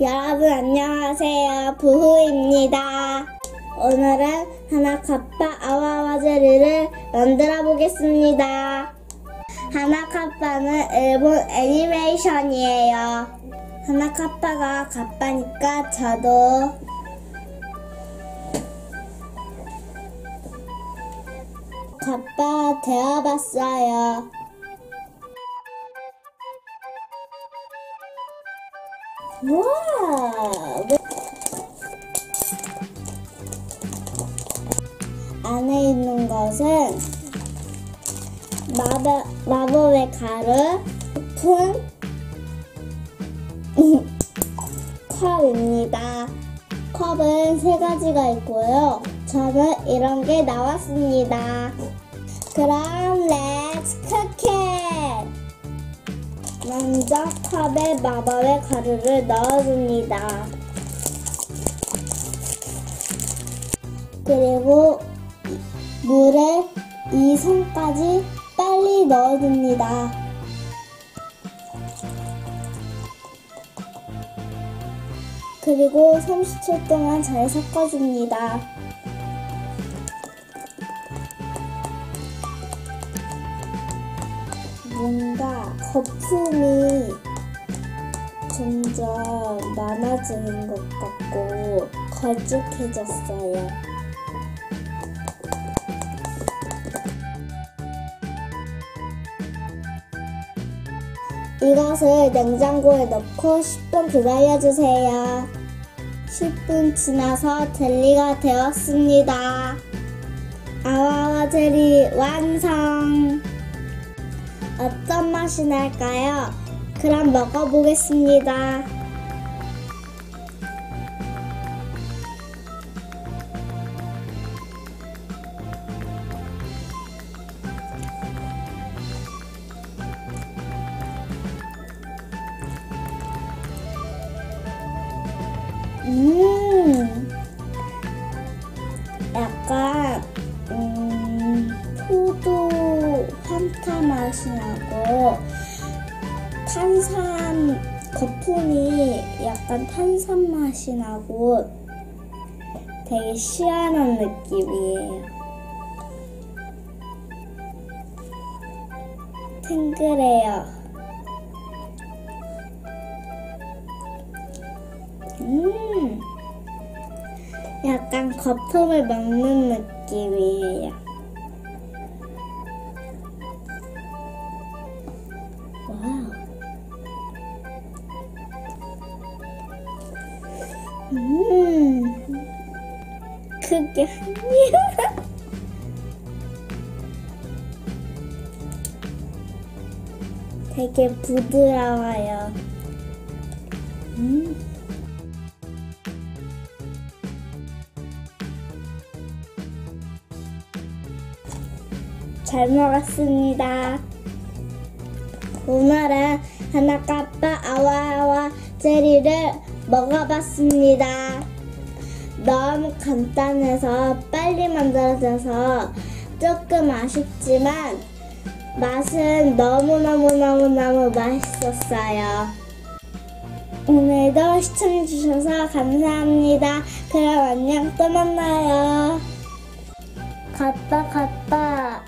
여러분 안녕하세요. 부후입니다. 오늘은 하나카파 아와와제리를 만들어 보겠습니다. 하나카파는 일본 애니메이션이에요. 하나카파가 가빠니까 저도 가빠 되어봤어요. 와! 안에 있는 것은 마법, 마법의 가루, 스푼, 컵입니다. 컵은 세 가지가 있고요. 저는 이런 게 나왔습니다. 그럼 Let's cooking! 먼저 컵에 마법의 가루를 넣어줍니다. 그리고 물에 이 손까지 빨리 넣어줍니다. 그리고 30초 동안 잘 섞어줍니다. 뭔가 거품이 점점 많아지는 것 같고 걸쭉해졌어요. 이것을 냉장고에 넣고 10분 기다려주세요. 10분 지나서 젤리가 되었습니다. 아와와 젤리 완성! 어떤 맛이 날까요? 그럼 먹어보겠습니다. 음, 환타 맛이 나고, 탄산, 거품이 약간 탄산 맛이 나고, 되게 시원한 느낌이에요. 탱글해요. 음, 약간 거품을 먹는 느낌이에요. 음, 그게 아니야. 되게 부드러워요. 음. 잘 먹었습니다. 오늘은 하나 까빠 아와아와 제리를 먹어봤습니다. 너무 간단해서 빨리 만들어져서 조금 아쉽지만 맛은 너무너무너무너무 맛있었어요. 오늘도 시청해주셔서 감사합니다. 그럼 안녕 또 만나요. 갔다 갔다